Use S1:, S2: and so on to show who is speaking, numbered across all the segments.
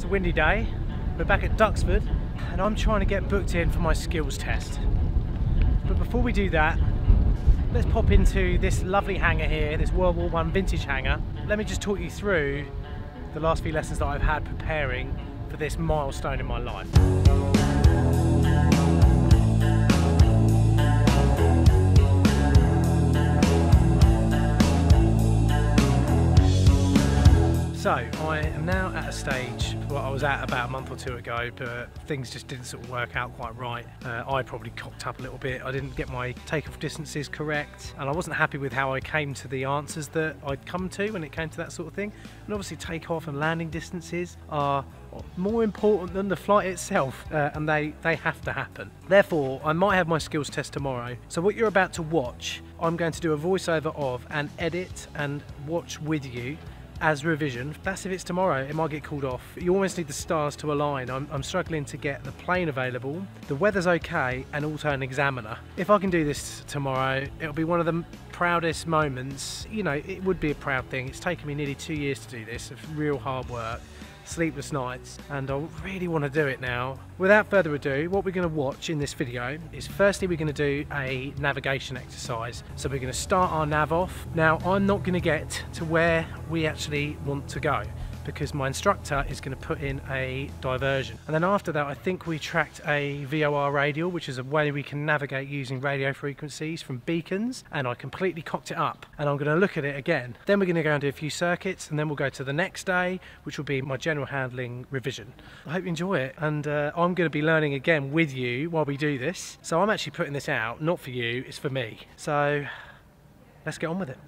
S1: It's a windy day. We're back at Duxford and I'm trying to get booked in for my skills test. But before we do that, let's pop into this lovely hangar here, this World War One vintage hangar. Let me just talk you through the last few lessons that I've had preparing for this milestone in my life. So I am now at a stage what I was at about a month or two ago, but things just didn't sort of work out quite right. Uh, I probably cocked up a little bit. I didn't get my takeoff distances correct, and I wasn't happy with how I came to the answers that I'd come to when it came to that sort of thing. And obviously, takeoff and landing distances are more important than the flight itself, uh, and they they have to happen. Therefore, I might have my skills test tomorrow. So what you're about to watch, I'm going to do a voiceover of and edit and watch with you as revision. That's if it's tomorrow, it might get called off. You almost need the stars to align. I'm, I'm, struggling to get the plane available, the weather's okay, and also an examiner. If I can do this tomorrow, it'll be one of the proudest moments. You know, it would be a proud thing. It's taken me nearly two years to do this, of real hard work sleepless nights and I really want to do it now. Without further ado, what we're going to watch in this video is firstly we're going to do a navigation exercise. So we're going to start our nav off. Now I'm not going to get to where we actually want to go because my instructor is going to put in a diversion. And then after that, I think we tracked a VOR radial, which is a way we can navigate using radio frequencies from beacons. And I completely cocked it up. And I'm going to look at it again. Then we're going to go and do a few circuits. And then we'll go to the next day, which will be my general handling revision. I hope you enjoy it. And uh, I'm going to be learning again with you while we do this. So I'm actually putting this out, not for you, it's for me. So let's get on with it.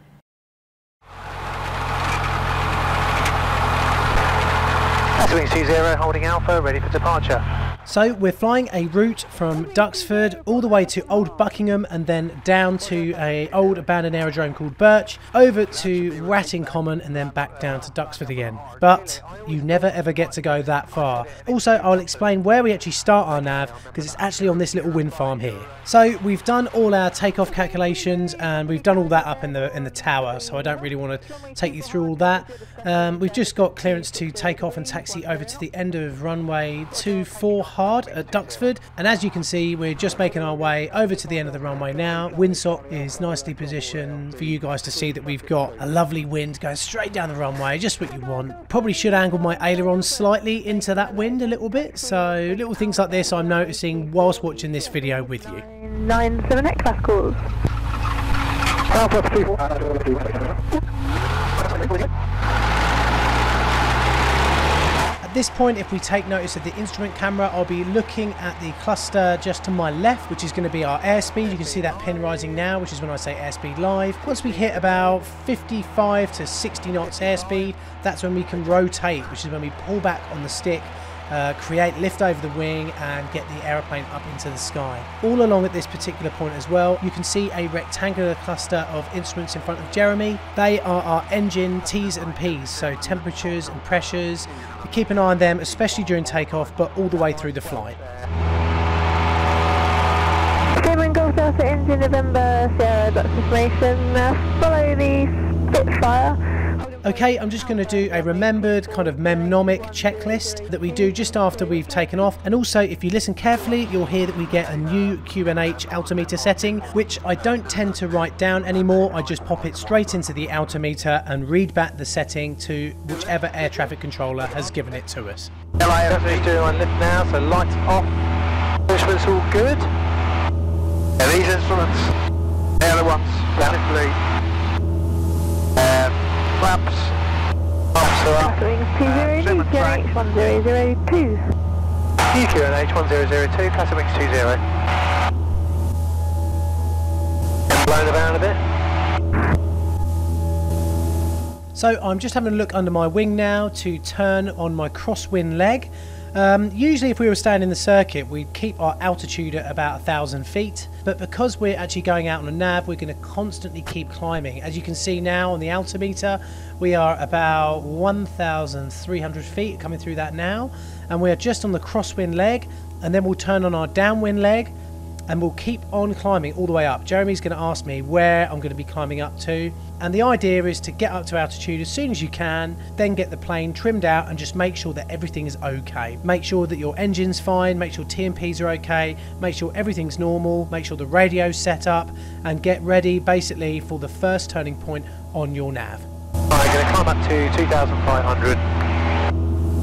S2: Wing 20 holding Alpha, ready for departure.
S1: So we're flying a route from Duxford all the way to Old Buckenham and then down to a old abandoned aerodrome called Birch, over to Wratting Common and then back down to Duxford again. But you never ever get to go that far. Also, I'll explain where we actually start our nav because it's actually on this little wind farm here. So we've done all our takeoff calculations and we've done all that up in the in the tower. So I don't really want to take you through all that. Um, we've just got clearance to take off and taxi over to the end of runway 24 hard at Duxford. And as you can see, we're just making our way over to the end of the runway now. Windsock is nicely positioned for you guys to see that we've got a lovely wind going straight down the runway, just what you want. Probably should angle my ailerons slightly into that wind a little bit. So little things like this I'm noticing whilst watching this video with you.
S3: 978 class calls.
S1: At this point, if we take notice of the instrument camera, I'll be looking at the cluster just to my left, which is going to be our airspeed. You can see that pin rising now, which is when I say airspeed live. Once we hit about 55 to 60 knots airspeed, that's when we can rotate, which is when we pull back on the stick uh, create lift over the wing and get the aeroplane up into the sky. All along at this particular point as well, you can see a rectangular cluster of instruments in front of Jeremy. They are our engine T's and P's, so temperatures and pressures. Keep an eye on them, especially during takeoff, but all the way through the flight.
S3: German Golf Delta Engine November Sierra Dutch Information. Uh, follow the Spitfire
S1: Okay, I'm just going to do a remembered kind of memnomic checklist that we do just after we've taken off. And also, if you listen carefully, you'll hear that we get a new QNH altimeter setting, which I don't tend to write down anymore. I just pop it straight into the altimeter and read back the setting to whichever air traffic controller has given it to us.
S2: LIS doing on lift now, so lights off. Instruments all good. Yeah, these instruments, they're the ones, definitely flaps. Flaps are up.
S3: Crossing 20 QNH 1002.
S2: QNH 1002, Classic Wings 20. Blown around a bit.
S1: So I'm just having a look under my wing now to turn on my crosswind leg um, usually if we were staying in the circuit we'd keep our altitude at about a thousand feet but because we're actually going out on a nav we're going to constantly keep climbing. As you can see now on the altimeter we are about 1,300 feet coming through that now and we're just on the crosswind leg and then we'll turn on our downwind leg and we'll keep on climbing all the way up. Jeremy's going to ask me where I'm going to be climbing up to, and the idea is to get up to altitude as soon as you can, then get the plane trimmed out and just make sure that everything is okay. Make sure that your engine's fine, make sure TMPs are okay, make sure everything's normal, make sure the radio's set up, and get ready basically for the first turning point on your nav.
S2: Right, going to climb up to 2,500.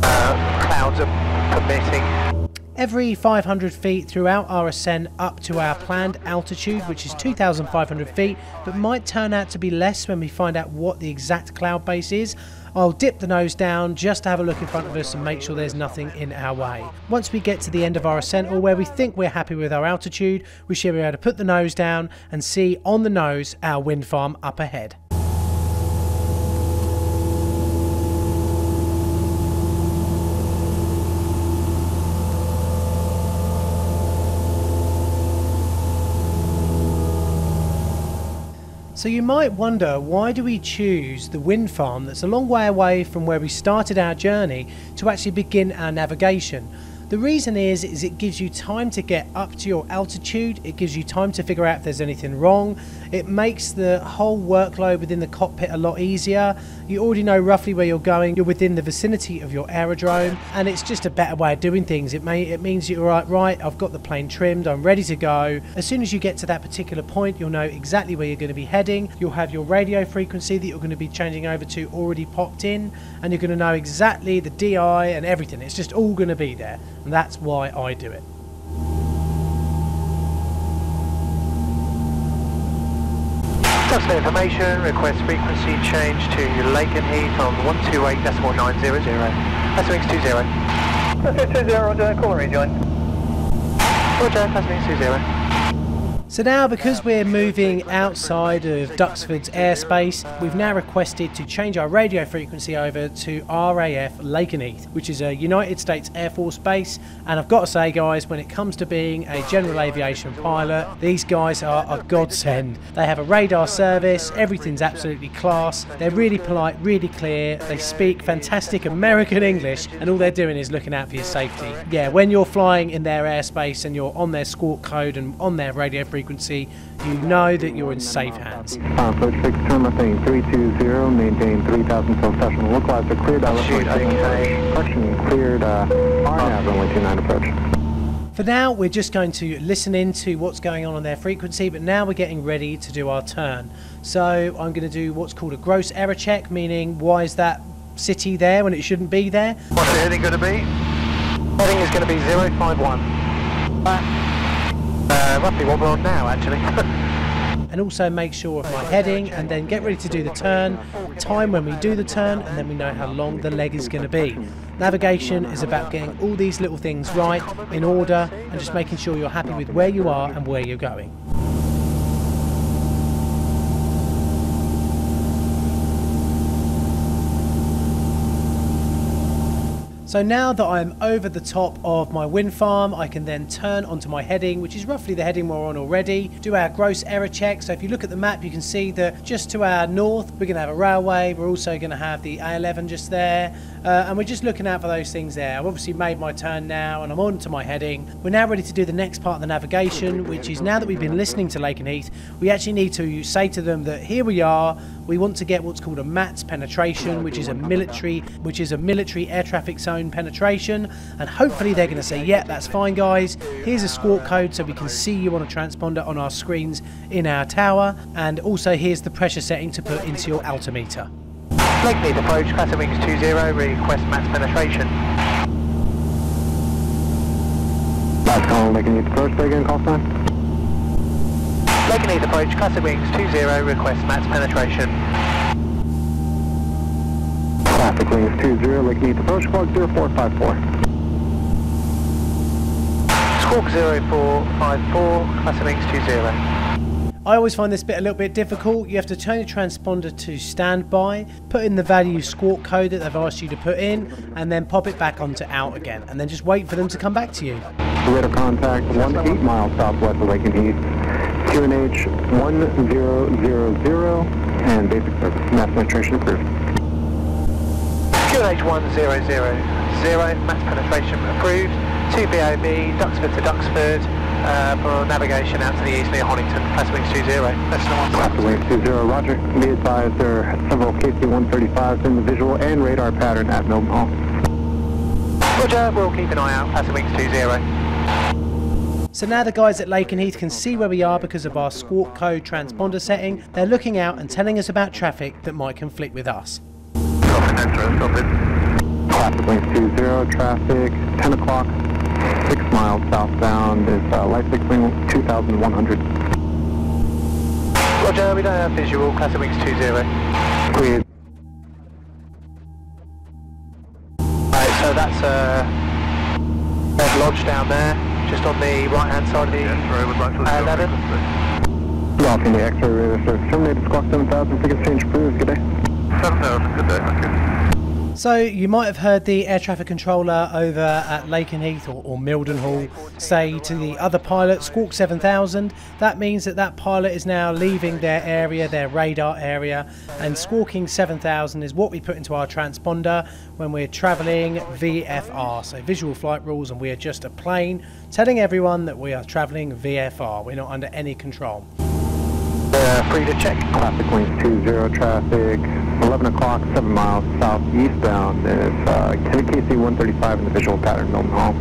S2: Uh, clouds are permitting.
S1: Every 500 feet throughout our ascent up to our planned altitude, which is 2,500 feet, but might turn out to be less when we find out what the exact cloud base is, I'll dip the nose down just to have a look in front of us and make sure there's nothing in our way. Once we get to the end of our ascent or where we think we're happy with our altitude, we should be able to put the nose down and see on the nose our wind farm up ahead. So you might wonder why do we choose the wind farm that's a long way away from where we started our journey to actually begin our navigation? The reason is, is it gives you time to get up to your altitude, it gives you time to figure out if there's anything wrong, it makes the whole workload within the cockpit a lot easier. You already know roughly where you're going, you're within the vicinity of your aerodrome, and it's just a better way of doing things. It may it means you're right, right, I've got the plane trimmed, I'm ready to go. As soon as you get to that particular point, you'll know exactly where you're going to be heading. You'll have your radio frequency that you're going to be changing over to already popped in, and you're going to know exactly the DI and everything. It's just all going to be there and that's why I do it.
S2: Just information, request frequency change to Lakenheath on 128.900. That's wings 20. That's 20, Roger, call and rejoin. Roger, that's wings 20.
S1: So now because we're moving outside of Duxford's airspace, we've now requested to change our radio frequency over to RAF Lakenheath, which is a United States Air Force base. And I've got to say guys, when it comes to being a general aviation pilot, these guys are a godsend. They have a radar service, everything's absolutely class. They're really polite, really clear. They speak fantastic American English and all they're doing is looking out for your safety. Yeah, when you're flying in their airspace and you're on their squawk code and on their radio frequency, frequency, you know that you're in safe hands.
S4: Approach 6, turn left 320, maintain 3000 full session. Cleared,
S2: okay.
S4: Question cleared, uh, RNAV runway 29 approach.
S1: For now, we're just going to listen in to what's going on on their frequency, but now we're getting ready to do our turn. So I'm going to do what's called a gross error check, meaning why is that city there when it shouldn't be there?
S2: What's the heading going to be? Heading is going to be 051. Back. Uh, roughly what we're on now, actually.
S1: and also make sure of my heading and then get ready to do the turn, time when we do the turn, and then we know how long the leg is going to be. Navigation is about getting all these little things right, in order, and just making sure you're happy with where you are and where you're going. So now that I'm over the top of my wind farm, I can then turn onto my heading, which is roughly the heading we're on already, do our gross error check. So if you look at the map, you can see that just to our north, we're going to have a railway. We're also going to have the A11 just there. Uh, and we're just looking out for those things there. I've obviously made my turn now and I'm on to my heading. We're now ready to do the next part of the navigation, which is now that we've been listening to Lakenheath, we actually need to say to them that here we are, we want to get what's called a MATZ penetration, which is a military, which is a military air traffic zone penetration, and hopefully they're going to say, yeah, that's fine, guys. Here's a squawk code so we can see you on a transponder on our screens in our tower, and also here's the pressure setting to put into your altimeter.
S2: Lakenheath approach, Classic Wings 20, request MATZ penetration.
S4: Last call, Lakenheath approach, say again, call sign.
S2: Lakenheath approach, Classic Wings 20, request MATZ penetration.
S4: Classic Wings 20, Lakenheath approach, squawk 0454.
S2: Squawk 0454, Classic Wings 20.
S1: I always find this bit a little bit difficult. You have to turn your transponder to standby, put in the value squawk code that they've asked you to put in, and then pop it back onto out again, and then just wait for them to come back to you.
S4: Radar contact 1 8 miles southwest of lake Lakenheath, QNH 1000, and basic service. MATZ penetration approved.
S2: QNH 1000, MATZ penetration approved. 2 BOB, Duxford to Duxford, uh, for navigation out to the east near Honington, Classic Wings 20. Decimal 1.
S4: Classic Wings 20, roger. Be advised there are several KC-135s in the visual and radar pattern at Mildenhall.
S2: Roger, we'll keep an eye out, Classic Wings 20.
S1: So now the guys at Lakenheath can see where we are because of our Squawk code transponder setting. They're looking out and telling us about traffic that might conflict with us.
S2: Copy, Metro, copy.
S4: Classic Wings 20, traffic 10 o'clock, 6 miles southbound is uh, light 6 wing 2100.
S2: Roger, we don't have visual, Classic Wings 20.
S4: Please.
S2: Right, so that's uh, Red Lodge down there, just on the right hand side of the yeah, would like to uh, ladder.
S4: Dropping the X-ray radar service. Terminated squawk 7000, ticket change approved. Good day.
S2: 7000, good day, thank you.
S1: So you might have heard the air traffic controller over at Lakenheath or, or Mildenhall say to the other pilot, Squawk 7000. That means that that pilot is now leaving their area, their radar area, and squawking 7000 is what we put into our transponder when we're travelling VFR, so visual flight rules, and we are just a plane telling everyone that we are travelling VFR. We're not under any control.
S2: Uh, free to check.
S4: Classic Wings 20, traffic 11 o'clock, 7 miles southeastbound is uh, KC-135 in the visual pattern, Mildenhall.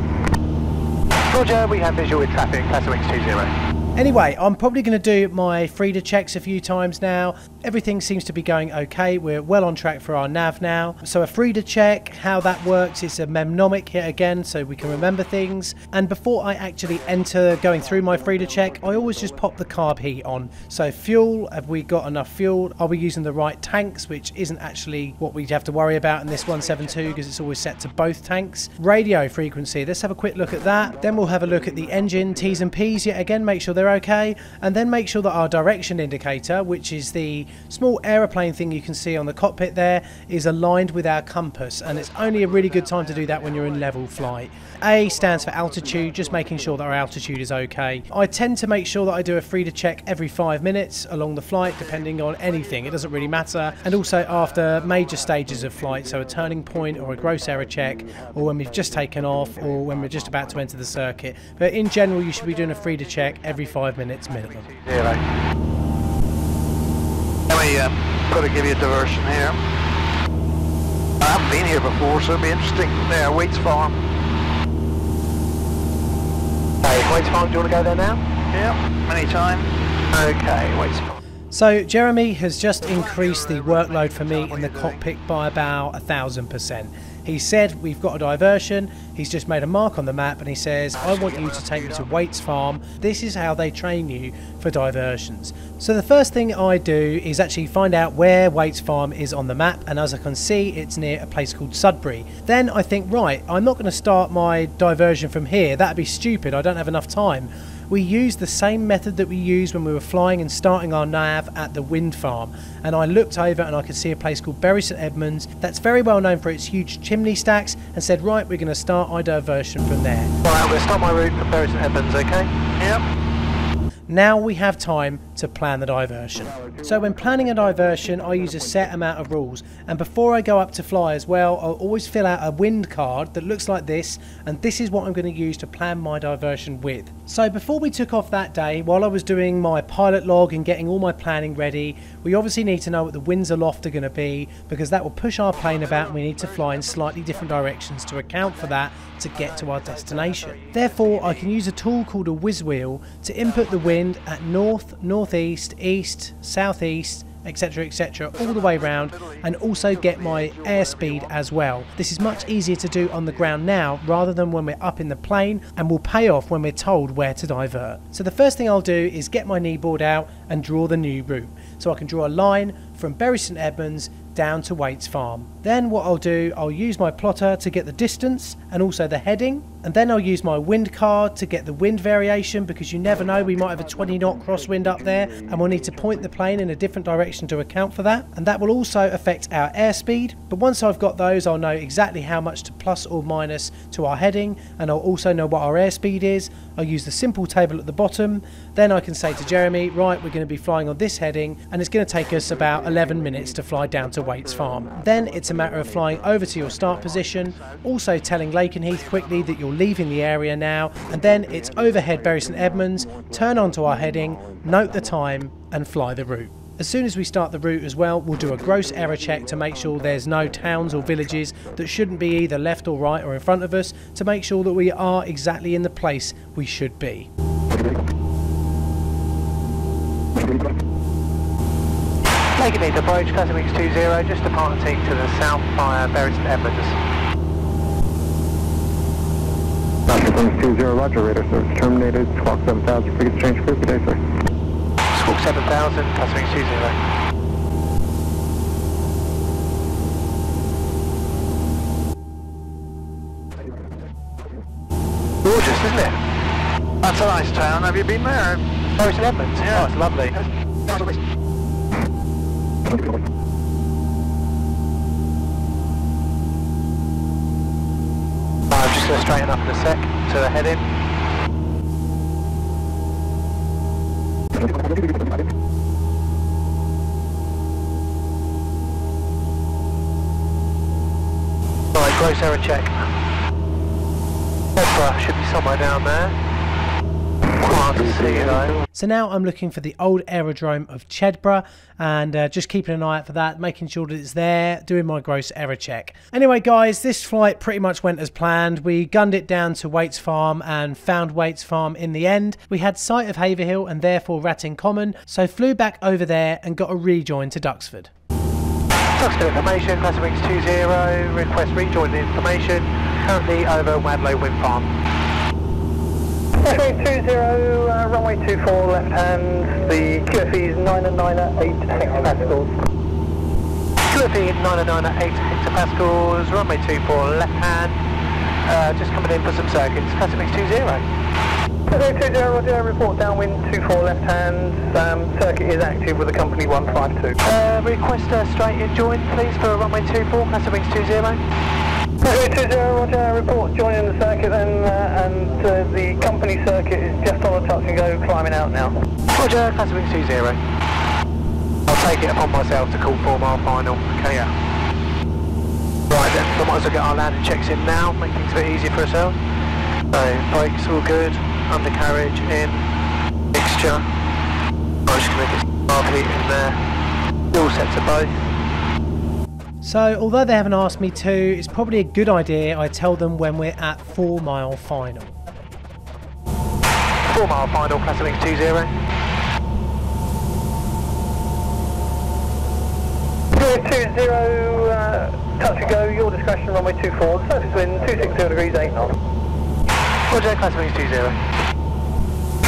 S2: Roger, we have visual with traffic, Classic Wings 20.
S1: Anyway, I'm probably going to do my FREDA checks a few times now. Everything seems to be going okay. We're well on track for our nav now. So a FREDA check, how that works, it's a mnemonic here again so we can remember things. And before I actually enter going through my FREDA check, I always just pop the carb heat on. So fuel, have we got enough fuel? Are we using the right tanks, which isn't actually what we'd have to worry about in this 172 because it's always set to both tanks. Radio frequency, let's have a quick look at that. Then we'll have a look at the engine T's and P's yet again, make sure they're okay. And then make sure that our direction indicator, which is the small aeroplane thing you can see on the cockpit there, is aligned with our compass. And it's only a really good time to do that when you're in level flight. A stands for altitude, just making sure that our altitude is okay. I tend to make sure that I do a FREDA check every five minutes along the flight, depending on anything. It doesn't really matter. And also after major stages of flight, so a turning point or a gross error check, or when we've just taken off, or when we're just about to enter the circuit. But in general, you should be doing a FREDA check every five minutes minimum.
S2: Let me um, got to give you a diversion here. I haven't been here before, so it'll be interesting. There, Waits Farm. Hey, Waits Farm, do you want to go there now? Yeah, anytime. Okay, Waits Farm.
S1: So Jeremy has just increased the workload for me in the cockpit by about a thousand percent. He said we've got a diversion. He's just made a mark on the map and he says, I want you to take me to Waits Farm. This is how they train you for diversions. So the first thing I do is actually find out where Waits Farm is on the map and as I can see it's near a place called Sudbury. Then I think, right, I'm not going to start my diversion from here. That'd be stupid. I don't have enough time we used the same method that we used when we were flying and starting our nav at the wind farm. And I looked over and I could see a place called Bury St Edmunds that's very well known for its huge chimney stacks and said, right, we're going to start our diversion from there.
S2: Right, I'm going to start my route from Bury St Edmunds, okay? Yep.
S1: Now we have time to plan the diversion. So when planning a diversion, I use a set amount of rules. And before I go up to fly as well, I'll always fill out a wind card that looks like this. And this is what I'm going to use to plan my diversion with. So before we took off that day, while I was doing my pilot log and getting all my planning ready, we obviously need to know what the winds aloft are going to be because that will push our plane about and we need to fly in slightly different directions to account for that to get to our destination. Therefore, I can use a tool called a whiz wheel to input the wind at north, northeast, east, southeast, etc etc all the way around and also get my airspeed as well. This is much easier to do on the ground now rather than when we're up in the plane and will pay off when we're told where to divert. So the first thing I'll do is get my kneeboard out and draw the new route. So I can draw a line from Bury St Edmunds down to Waits Farm. Then what I'll do, I'll use my plotter to get the distance and also the heading, and then I'll use my wind card to get the wind variation because you never know, we might have a 20 knot crosswind up there and we'll need to point the plane in a different direction to account for that. And that will also affect our airspeed, but once I've got those, I'll know exactly how much to plus or minus to our heading, and I'll also know what our airspeed is. I'll use the simple table at the bottom, then I can say to Jeremy, right, we're going to be flying on this heading, and it's going to take us about 11 minutes to fly down to Waits Farm. Then it's a matter of flying over to your start position, also telling Lakenheath quickly that you're leaving the area now, and then it's overhead Bury St Edmunds, turn onto our heading, note the time, and fly the route. As soon as we start the route as well, we'll do a gross error check to make sure there's no towns or villages that shouldn't be either left or right or in front of us to make sure that we are exactly in the place we should be.
S2: Lakenheath approach, Wings 20, just departing to the south via Bury St Edmunds.
S4: Classic 20, roger, radar service terminated, squawk 7000, free exchange for good day, sir.
S2: Squawk 7000, Classic Wings 20. Gorgeous, isn't it?
S5: That's a nice town. Have you been there?
S2: Bury St Edmunds?
S5: Yeah.
S2: Oh, it's lovely. To straighten up in a sec to the heading. Right, gross error check. Opera should be somewhere down there. Can't see it though.
S1: So now I'm looking for the old aerodrome of Chedburgh and uh, just keeping an eye out for that, making sure that it's there, doing my gross error check. Anyway, guys, this flight pretty much went as planned. We gunned it down to Waits Farm and found Waits Farm in the end. We had sight of Haverhill and therefore Wratting Common, so flew back over there and got a rejoin to Duxford.
S2: Duxford information, Classic Wings 20, request rejoin information, currently over Wadlow Wind Farm.
S6: Classic Wings 20, uh, runway 24 left hand, the QFE is 9 and 9 at 8 hectopascals.
S2: QFE 909 at 8 hectopascals, runway 24 left hand, uh, just coming in for some circuits, Classic 20.
S6: Classic Wings 20, roger, report downwind 24 left hand, um, circuit is active with the company 152.
S2: Uh, request a straight in join please for runway 24, Classic Wings 20.
S6: Classic Wings 20, roger, report joining the circuit touch and go, climbing out now.
S2: Roger, Classic Wings 20. I'll take it upon myself to call four mile final. Okay, yeah. Right then, we might as well get our landing checks in now, make things a bit easier for ourselves. So, brakes all good, undercarriage in, mixture. I'm just going to get some heat in there. All set to both.
S1: So, although they haven't asked me to, it's probably a good idea I tell them when we're at 4 mile final.
S2: Four mile final, Classic Wings 20.
S6: Classic 20, uh, touch and go, your discretion, runway 24, surface wind 260 degrees, 8 knots.
S2: Roger, Classic Wings 20.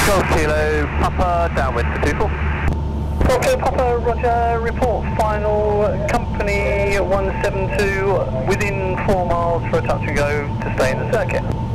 S2: Golf Kilo, Papa, downwind for 24.
S6: Okay, Papa, roger, report final, company 172, within 4 miles for a touch and go to stay in the circuit.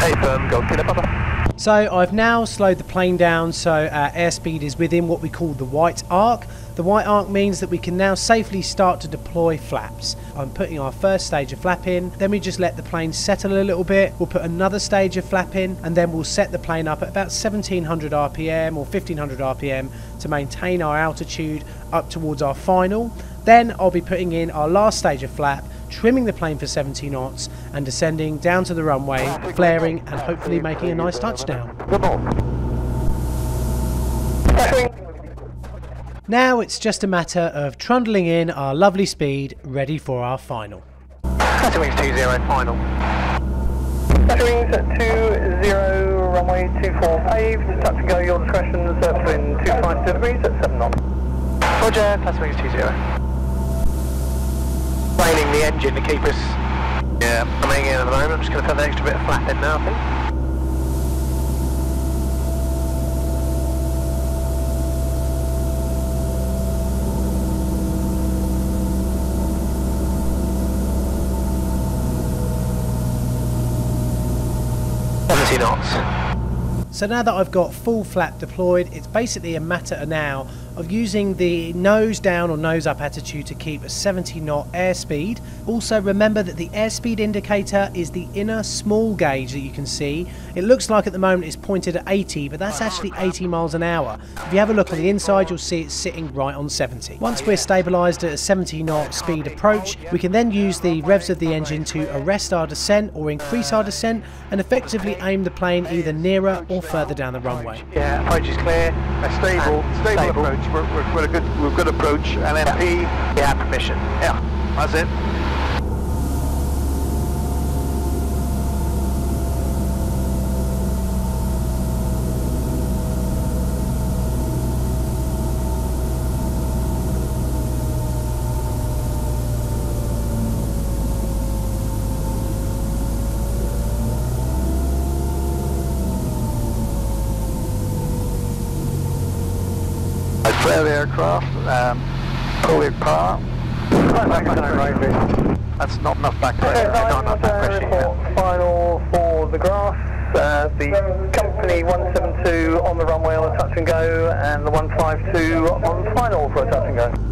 S2: Hey firm, Kilo, Papa.
S1: So I've now slowed the plane down so our airspeed is within what we call the white arc. The white arc means that we can now safely start to deploy flaps. I'm putting our first stage of flap in, then we just let the plane settle a little bit. We'll put another stage of flap in and then we'll set the plane up at about 1700 RPM or 1500 RPM to maintain our altitude up towards our final. Then I'll be putting in our last stage of flap trimming the plane for 70 knots and descending down to the runway, flaring and hopefully making a nice touchdown. Now it's just a matter of trundling in our lovely speed, ready for our final.
S2: Classic Wings 20, final.
S6: Classic Wings 20, runway 24 paved, touch and go, your discretion, surface wind 252 degrees at 7 knots.
S2: Roger, Classic Wings 20. Training the engine to keep us yeah, coming in at the moment. I'm just going to put the extra bit of flap in now, I think. Knots.
S1: So now that I've got full flap deployed, it's basically a matter of now of using the nose down or nose up attitude to keep a 70 knot airspeed. Also remember that the airspeed indicator is the inner small gauge that you can see. It looks like at the moment it's pointed at 80 but that's actually 80 miles an hour. If you have a look on the inside you'll see it's sitting right on 70. Once we're stabilised at a 70 knot speed approach we can then use the revs of the engine to arrest our descent or increase our descent and effectively aim the plane either nearer or further down the runway.
S2: Yeah, approach is clear.
S5: A stable, stable,
S2: stable.
S5: Approach. We're, we're, we're a good, we're a good approach. LMP.
S2: Yeah, permission.
S5: Yeah, that's it. I flare the aircraft, um, pull it power. That's not enough back pressure. Not enough back pressure yet.
S6: final for the grass. Uh, the company 172 on the runway on a touch and go, and the 152 on final for a touch and go.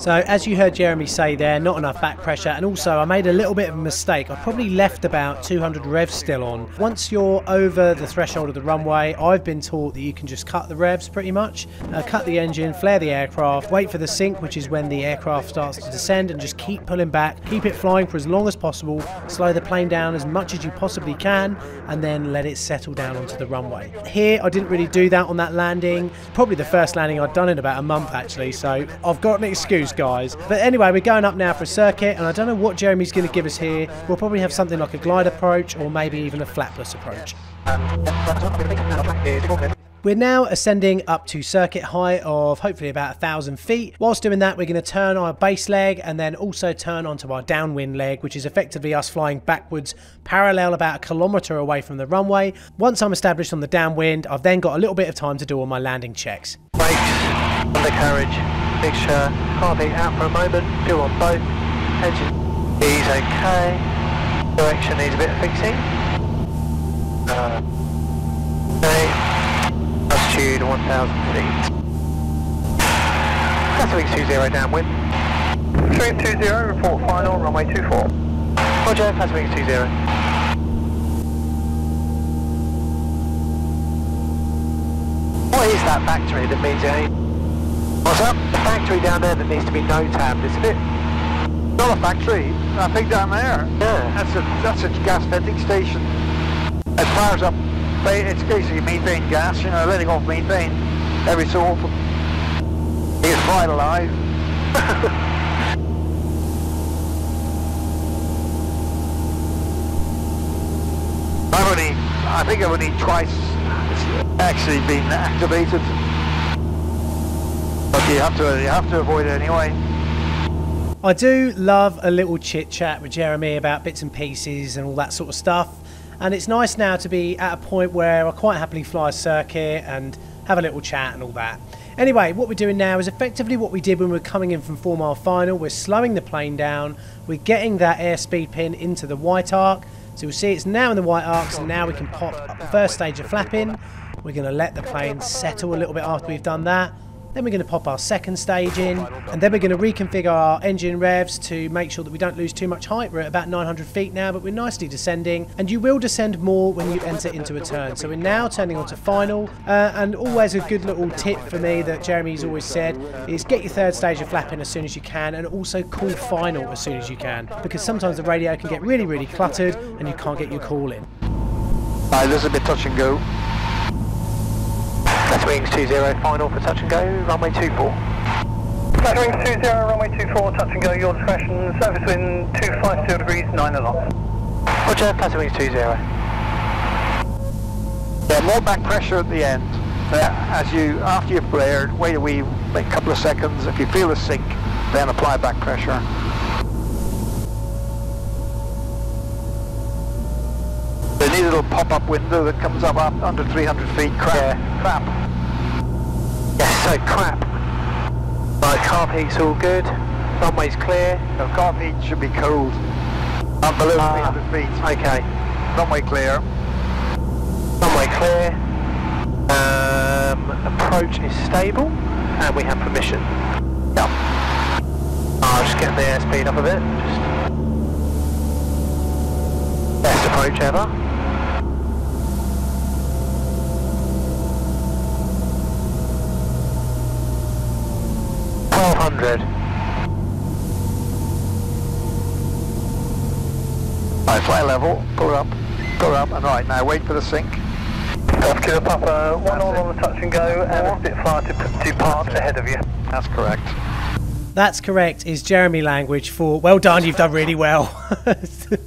S1: So as you heard Jeremy say there, not enough back pressure and also I made a little bit of a mistake. I probably left about 200 revs still on. Once you're over the threshold of the runway, I've been taught that you can just cut the revs pretty much. Uh, cut the engine, flare the aircraft, wait for the sink which is when the aircraft starts to descend and just keep pulling back, keep it flying for as long as possible, slow the plane down as much as you possibly can and then let it settle down onto the runway. Here I didn't really do that on that landing. Probably the first landing I'd done in about a month actually so I've got an excuse guys. But anyway, we're going up now for a circuit, and I don't know what Jeremy's going to give us here. We'll probably have something like a glide approach, or maybe even a flapless approach. We're now ascending up to circuit height of hopefully about a thousand feet. Whilst doing that, we're going to turn our base leg and then also turn onto our downwind leg, which is effectively us flying backwards parallel about a kilometre away from the runway. Once I'm established on the downwind, I've then got a little bit of time to do all my landing checks.
S2: Brakes, undercarriage, mixture, carb heat out for a moment, fuel on both, engine is okay, direction needs a bit of fixing. Uh, okay, altitude 1000 feet. Wing 20 downwind.
S6: Stream 20, report final, runway 24.
S2: Roger, wing 20. What is that factory that means any? What's up? The factory down there that needs to be no-tabbed, isn't it?
S5: Not a factory. I think down there.
S2: Yeah.
S5: That's a that's a gas venting station. It fires up. It's basically methane gas. You know, letting off methane every so often. It's quite alive. I've only, I think I've only twice actually been activated. But you have to, you have to avoid it anyway.
S1: I do love a little chit chat with Jeremy about bits and pieces and all that sort of stuff. And it's nice now to be at a point where I quite happily fly a circuit and have a little chat and all that. Anyway, what we're doing now is effectively what we did when we were coming in from 4 mile final. We're slowing the plane down, we're getting that airspeed pin into the white arc. So you'll see it's now in the white arc, so now we can pop up the first stage of flapping. We're going to let the plane settle a little bit after we've done that. Then we're going to pop our second stage in, and then we're going to reconfigure our engine revs to make sure that we don't lose too much height. We're at about 900 feet now, but we're nicely descending, and you will descend more when you enter into a turn. So we're now turning on to final, uh, and always a good little tip for me that Jeremy's always said is get your third stage of flapping as soon as you can, and also call final as soon as you can, because sometimes the radio can get really, really cluttered, and you can't get your call in.
S5: Right, this is a bit touch and go.
S2: That's wings 20 final for touch and go, runway 24.
S6: Flat wings 20, runway 24, touch and go, your discretion, surface wind 250 degrees, 9 knots.
S2: Roger, Plaza wings 20.
S5: Yeah, more back pressure at the end. Uh, as you, after you've flared, wait a wee, a couple of seconds. If you feel the sink, then apply back pressure. The neat little pop-up window that comes up, up under 300 feet. Crap.
S2: Yeah.
S5: Crap.
S2: Yes, so crap. Right, car peak's all good, runway's clear.
S5: The car feet should be cold. Up below
S2: Ah,
S5: 300 feet.
S2: Okay,
S5: Runway clear.
S2: runway clear. Um, approach is stable and we have permission. Yep. I'll just get the airspeed up a bit. Just best approach ever. Twelve hundred.
S5: Right, fly level, pull it up, pull it up, and right, now wait for the sink.
S6: Off Kilo Papa, one all on the touch and go, and a Spitfire to depart ahead of you.
S5: That's correct.
S1: That's correct, is Jeremy language for well done, you've done really well.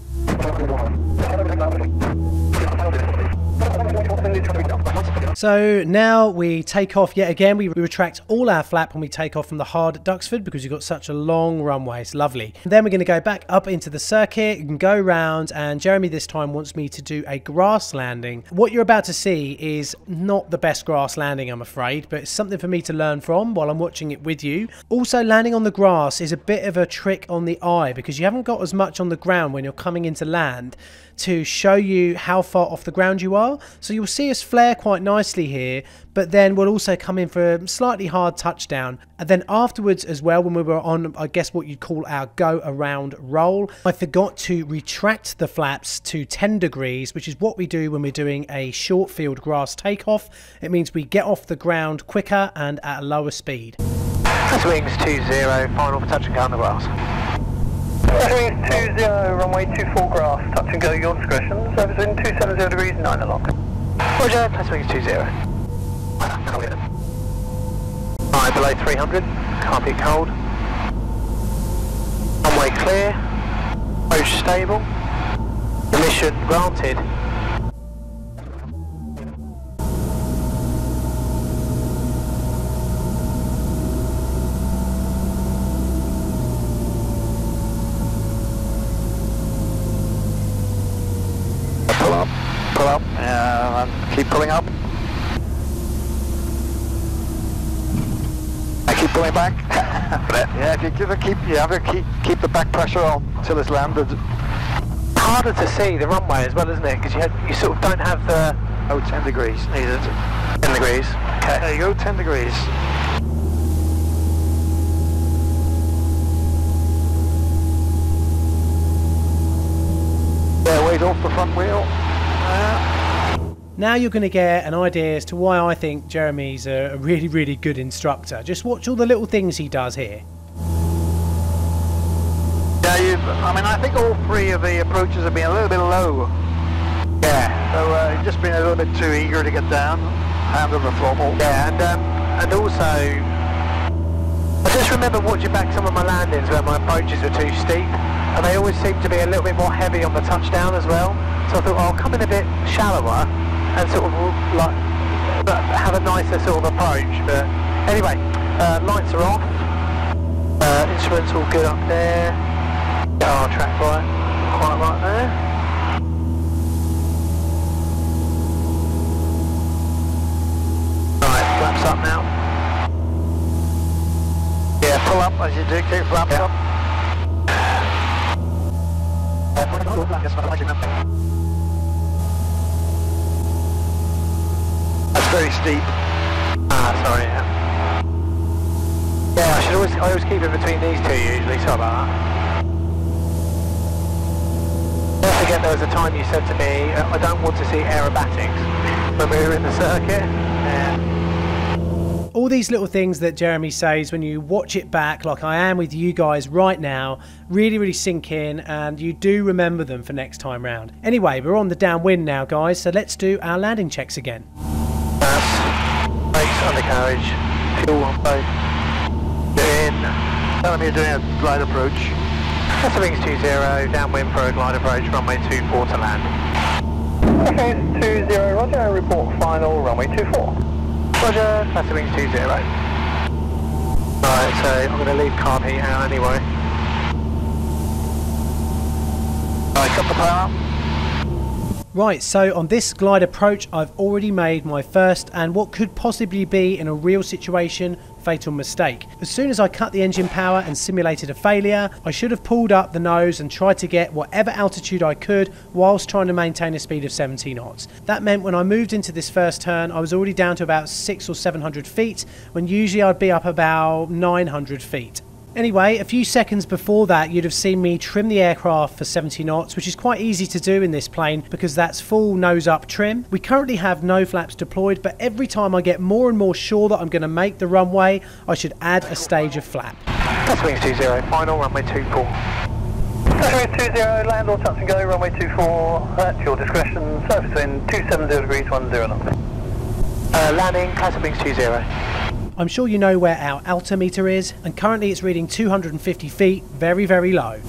S1: So now we take off yet again. We retract all our flap when we take off from the hard at Duxford because you've got such a long runway. It's lovely. And then we're going to go back up into the circuit and go round. And Jeremy this time wants me to do a grass landing. What you're about to see is not the best grass landing, I'm afraid, but it's something for me to learn from while I'm watching it with you. Also, landing on the grass is a bit of a trick on the eye because you haven't got as much on the ground when you're coming into land to show you how far off the ground you are. So you'll see us flare quite nicely here, but then we'll also come in for a slightly hard touchdown. And then afterwards as well, when we were on, I guess what you'd call our go around roll, I forgot to retract the flaps to 10 degrees, which is what we do when we're doing a short field grass takeoff. It means we get off the ground quicker and at a lower speed.
S2: That's wings 20, final for touch and the grass.
S6: Wings 20, runway 24 grass, touch and go, your discretion. Service in 270 degrees, 9 o'clock.
S2: Roger, plus wings 20. Alright, below 300, can't be cold. Runway clear, approach stable, permission granted.
S5: Pull up, pull up, and keep pulling up. I keep pulling back. yeah, if you give it, keep, you have to keep keep the back pressure on until it's landed.
S2: Harder to see the runway as well, isn't it? Because you, had- you sort of don't have the
S5: Oh, 10 degrees needed.
S2: 10 degrees. Okay.
S5: There you go, 10 degrees. Yeah, weight off the front wheel. Yeah.
S1: Now you're going to get an idea as to why I think Jeremy's a, a really, really good instructor. Just watch all the little things he does here.
S5: Yeah, you, I mean, I think all three of the approaches have been a little bit low. Yeah. So uh, just been a little bit too eager to get down, hand on the throttle.
S2: Yeah, and um, and also, I just remember watching back some of my landings where my approaches were too steep, and they always seemed to be a little bit more heavy on the touchdown as well. So I thought, oh, I'll come in a bit shallower and sort of like have a nicer sort of approach. But anyway, uh, lights are off. Uh, instruments all good up there. Our track right, quite right there. Right, flaps up now.
S5: Yeah, pull up as you do, keep flaps
S2: Yeah.
S5: up. Very steep.
S2: Ah, sorry, yeah. Yeah, I should always, I always keep it between these two usually, sorry about that. Don't forget there was a time you said to me, uh, I don't want to see aerobatics when we were in the circuit. Yeah.
S1: all these little things that Jeremy says when you watch it back, like I am with you guys right now, really, really sink in and you do remember them for next time round. Anyway, we're on the downwind now, guys, so let's do our landing checks again.
S2: Undercarriage, fuel on both.
S5: In. Tell them you're doing a glide approach.
S2: That's wings 20, downwind for a glide approach, runway 24 to land.
S6: Okay, 20, roger, report final, runway 24.
S2: Roger, that's wings 20. Right, so I'm going to leave carb heat out anyway.
S5: Right, cut the power.
S1: Right, so on this glide approach, I've already made my first and what could possibly be in a real situation fatal mistake. As soon as I cut the engine power and simulated a failure, I should have pulled up the nose and tried to get whatever altitude I could whilst trying to maintain a speed of 70 knots. That meant when I moved into this first turn, I was already down to about six or 700 feet, when usually I'd be up about 900 feet. Anyway, a few seconds before that, you'd have seen me trim the aircraft for 70 knots, which is quite easy to do in this plane because that's full nose up trim. We currently have no flaps deployed, but every time I get more and more sure that I'm going to make the runway, I should add a stage of flap.
S2: That's wings 20, final runway 24.
S6: Runway 20, land or touch and go, runway 24, at your discretion, surface wind 270 degrees 10 knots.
S2: Uh, landing, classic wings 20.
S1: I'm sure you know where our altimeter is, and currently it's reading 250 feet, very, very low.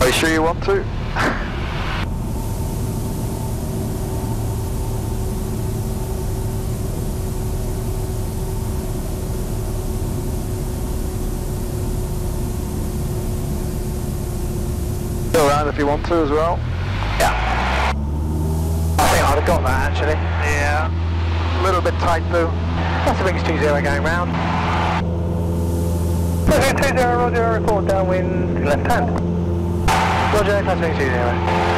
S5: Are you sure you want to? Go around if you want to as well.
S2: Yeah. I think I'd have got that actually.
S5: Yeah. A little bit tight though.
S2: That's wings 20 going round.
S6: Runway 20, roger, report downwind, left hand.
S2: Roger, class wings 20.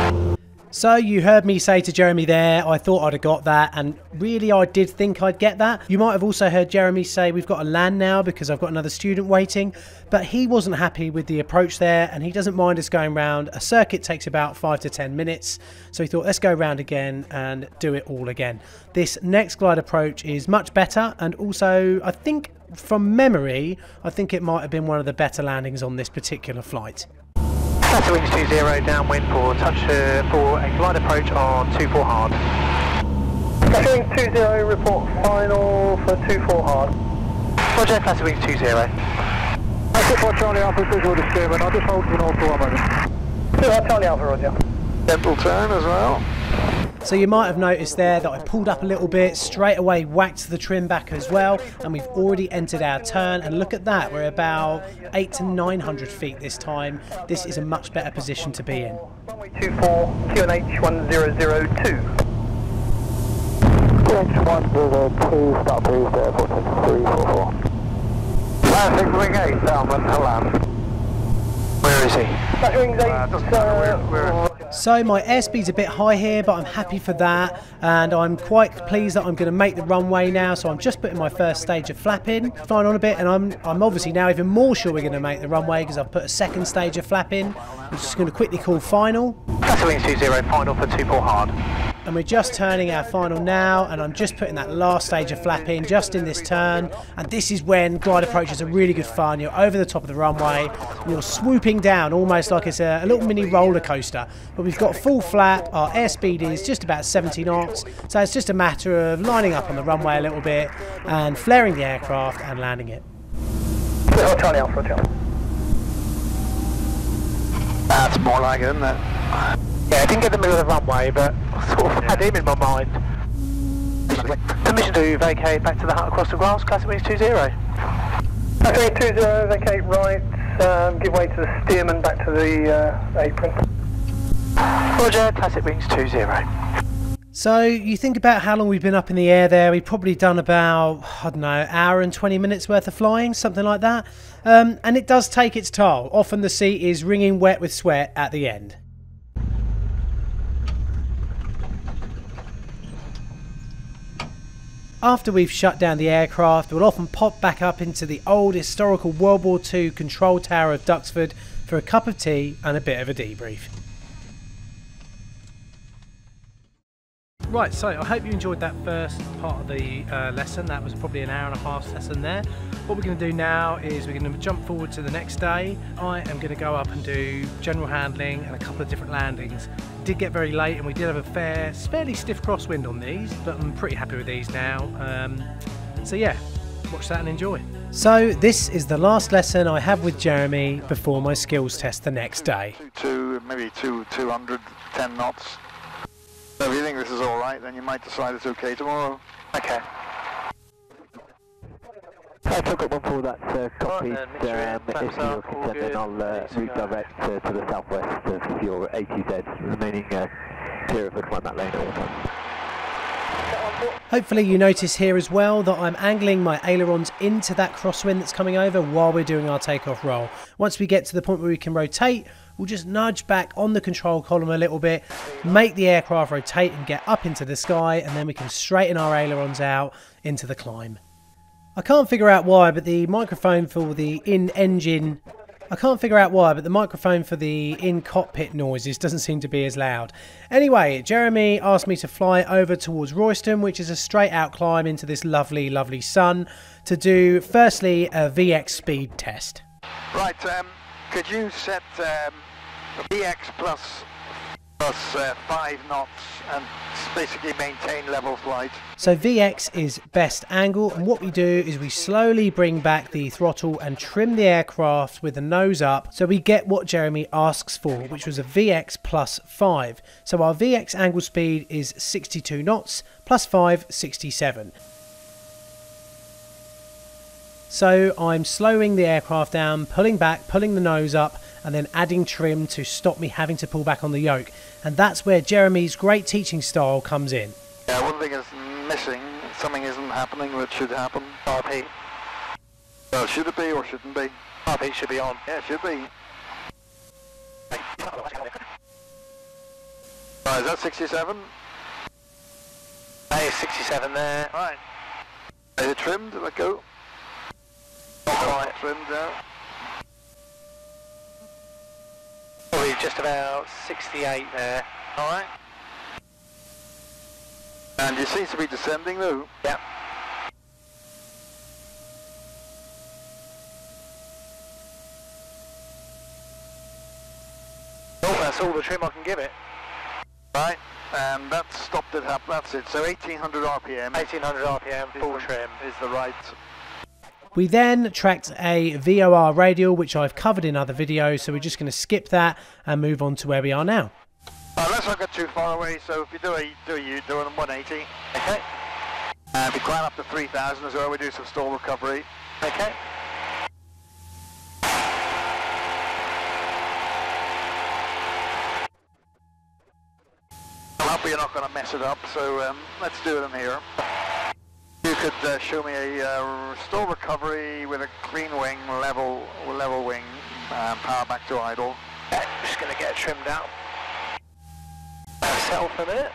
S1: So you heard me say to Jeremy there, I thought I'd have got that, and really I did think I'd get that. You might have also heard Jeremy say we've got to land now because I've got another student waiting, but he wasn't happy with the approach there, and he doesn't mind us going round. A circuit takes about five to ten minutes, so he thought let's go round again and do it all again. This next glide approach is much better, and also I think from memory, I think it might have been one of the better landings on this particular flight.
S2: Classic wings 20 downwind for touch uh, for a glide approach on 24 hard.
S6: Classic wings 20, report final for 24 hard.
S2: Roger, classic wings 20.
S5: That's it for Charlie Alpha visual disturbance. I'll just hold for an awful one moment.
S6: 2 hard, Charlie Alpha, roger.
S5: Dental turn as well.
S1: So you might have noticed there that I pulled up a little bit, straight away whacked the trim back as well, and we've already entered our turn, and look at that, we're about 8 to 900 feet this time. This is a much better position to be in.
S6: Runway 24, QNH 1002.
S5: QH102, stop please, airport 344. Classic wing 8, Salmon, to land.
S2: Where is he?
S6: Classic wings 8,
S5: Uh, doesn't matter, we're, we're
S1: So my airspeed's a bit high here, but I'm happy for that, and I'm quite pleased that I'm going to make the runway now. So I'm just putting my first stage of flapping, flying on a bit, and I'm I'm obviously now even more sure we're going to make the runway because I've put a second stage of flapping. I'm just going to quickly call final.
S2: Classic wings 20 final for 24 hard.
S1: And we're just turning our final now and I'm just putting that last stage of flap in just in this turn. And this is when glide approaches are really good fun. You're over the top of the runway. You're swooping down almost like it's a, a little mini roller coaster. But we've got full flap. Our airspeed is just about 70 knots. So it's just a matter of lining up on the runway a little bit and flaring the aircraft and landing it.
S6: 2 hard, Charlie Alpha, roger.
S5: That's more like it, isn't it?
S2: Yeah, I didn't get the middle of the runway, but I sort of had him in my mind. Permission to vacate back to the hut across the grass, classic wings 20.
S6: Classic wings 20, vacate right, um, give way to the Stearman back to the uh, apron.
S2: Roger, classic wings 20.
S1: So you think about how long we've been up in the air there. We've probably done about I don't know, hour and twenty minutes worth of flying, something like that. Um, and it does take its toll. Often the seat is wringing wet with sweat at the end. After we've shut down the aircraft, we'll often pop back up into the old historical World War II control tower of Duxford for a cup of tea and a bit of a debrief. Right, so I hope you enjoyed that first part of the uh, lesson. That was probably an hour and a half lesson there. What we're going to do now is we're going to jump forward to the next day. I am going to go up and do general handling and a couple of different landings. It did get very late and we did have a fair, fairly stiff crosswind on these, but I'm pretty happy with these now. Um, so yeah, watch that and enjoy. So this is the last lesson I have with Jeremy before my skills test the next day.
S5: Two, two, maybe two, 200, 10 knots. So if you think this is all right, then you might decide it's okay tomorrow.
S2: Okay.
S4: I took up one for that uh, copy.
S2: Right then,
S4: Um,
S2: Mr.
S4: if you're
S2: all
S4: concerned, then I'll uh,
S2: Please,
S4: redirect uh, to the southwest of your ATZ, remaining uh, clear of the climb that lane all the time.
S1: Hopefully you notice here as well that I'm angling my ailerons into that crosswind that's coming over while we're doing our takeoff roll. Once we get to the point where we can rotate, we'll just nudge back on the control column a little bit, make the aircraft rotate and get up into the sky, and then we can straighten our ailerons out into the climb. I can't figure out why, but the microphone for the in-engine I can't figure out why, but the microphone for the in-cockpit noises doesn't seem to be as loud. Anyway, Jeremy asked me to fly over towards Royston, which is a straight out climb into this lovely, lovely sun, to do firstly a VX speed test.
S5: Right, um, could you set um, VX plus plus uh, five knots and basically maintain level flight.
S1: So VX is best angle and what we do is we slowly bring back the throttle and trim the aircraft with the nose up so we get what Jeremy asks for which was a VX plus 5. So our VX angle speed is 62 knots plus 5 67. So I'm slowing the aircraft down, pulling back, pulling the nose up and then adding trim to stop me having to pull back on the yoke. And that's where Jeremy's great teaching style comes in.
S5: Yeah, one thing is missing. Something isn't happening that should happen. RP. Well, should it be or shouldn't be? RP should be on. Yeah, should be. Right, is that 67?
S2: That is 67 there.
S5: Right. Is it trimmed? Let go. Not quite trimmed out.
S2: Probably just about 68 there.
S5: Alright. And you seem to be descending though.
S2: Yep. Oh, that's all the trim I can give it.
S5: Right. And that stopped it up. That's it. So 1800 RPM.
S2: 1800 RPM, full trim.
S5: Is the right.
S1: We then tracked a VOR radial, which I've covered in other videos, so we're just going to skip that and move on to where we are now.
S5: Uh, let's not get too far away, so if you do a do you do it on 180. Okay. And if you climb up to 3000 as well, we do some stall recovery.
S2: Okay.
S5: I'm happy you're not going to mess it up, so um, let's do it in here. You could uh, show me a uh, stall recovery with a clean wing, level level wing, um, power back to idle.
S2: Yeah, just going to get trimmed out. Settle for a minute.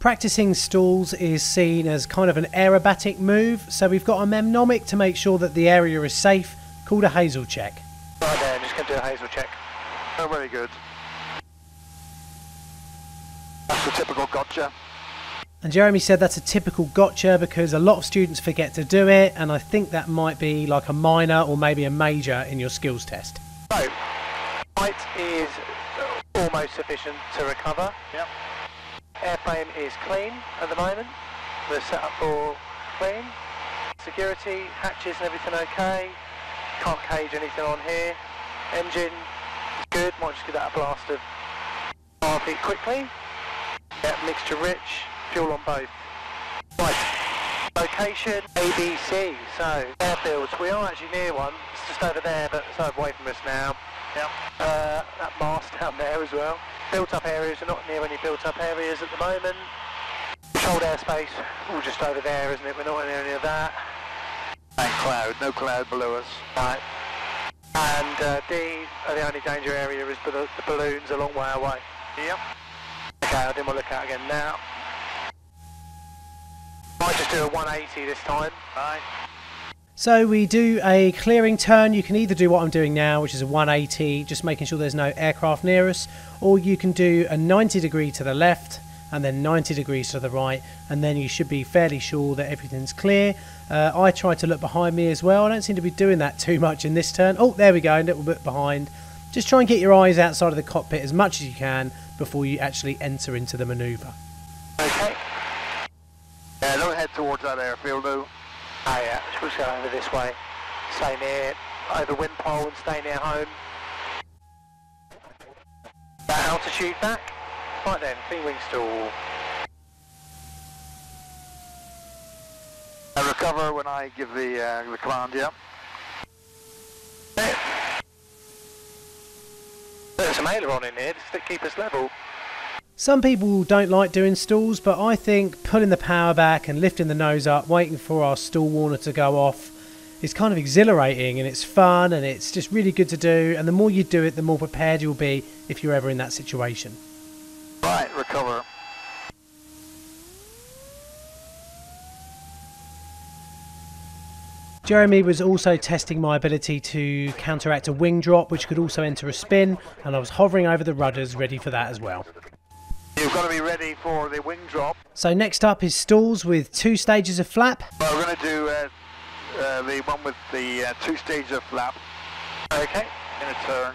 S1: Practicing stalls is seen as kind of an aerobatic move, so we've got a mnemonic to make sure that the area is safe, called a HASELL check.
S2: Right there, just going to do a HASELL check.
S5: Oh, very good. That's the typical gotcha.
S1: And Jeremy said that's a typical gotcha because a lot of students forget to do it, and I think that might be like a minor or maybe a major in your skills test.
S2: So, height is almost sufficient to recover.
S5: Yep.
S2: Airplane is clean at the moment. We're set up for clean. Security, hatches and everything okay. Can't cage anything on here. Engine is good. Might just give that a blast of RP quickly. Yeah, mixture rich. Fuel on both. Right. Location ABC. So airfields. We are actually near one. It's just over there, but it's away from us now.
S5: Yep.
S2: Uh, that mast down there as well. Built up areas, we're not near any built up areas at the moment. Controlled airspace, all just over there, isn't it? We're not near any of that.
S5: And cloud, no cloud below us.
S2: Right. And uh, D, uh, the only danger area is the, the balloons a long way away.
S5: Yep.
S2: Okay, I'll do my lookout again now. Might just do a 180 this time.
S5: Right.
S1: So we do a clearing turn. You can either do what I'm doing now, which is a 180, just making sure there's no aircraft near us, or you can do a 90 degree to the left and then 90 degrees to the right, and then you should be fairly sure that everything's clear. Uh, I try to look behind me as well. I don't seem to be doing that too much in this turn. Oh, there we go, a little bit behind. Just try and get your eyes outside of the cockpit as much as you can before you actually enter into the manoeuvre.
S2: Okay.
S5: Yeah, don't head towards that airfield though.
S2: Oh yeah, we'll just go over this way. Stay near, over wind pole and stay near home. That altitude back. Right then, clean wing stall.
S5: I recover when I give the uh, the command. Yeah.
S2: There's some aileron in here just to keep us level.
S1: Some people don't like doing stalls, but I think pulling the power back and lifting the nose up, waiting for our stall warner to go off, is kind of exhilarating and it's fun and it's just really good to do. And the more you do it, the more prepared you'll be if you're ever in that situation.
S5: Right, recover.
S1: Jeremy was also testing my ability to counteract a wing drop, which could also enter a spin, and I was hovering over the rudders ready for that as well.
S5: You've got to be ready for the wing drop.
S1: So next up is stalls with two stages of flap.
S5: Well, we're going to do uh, uh, the one with the uh, two stages of flap. Okay. In a turn.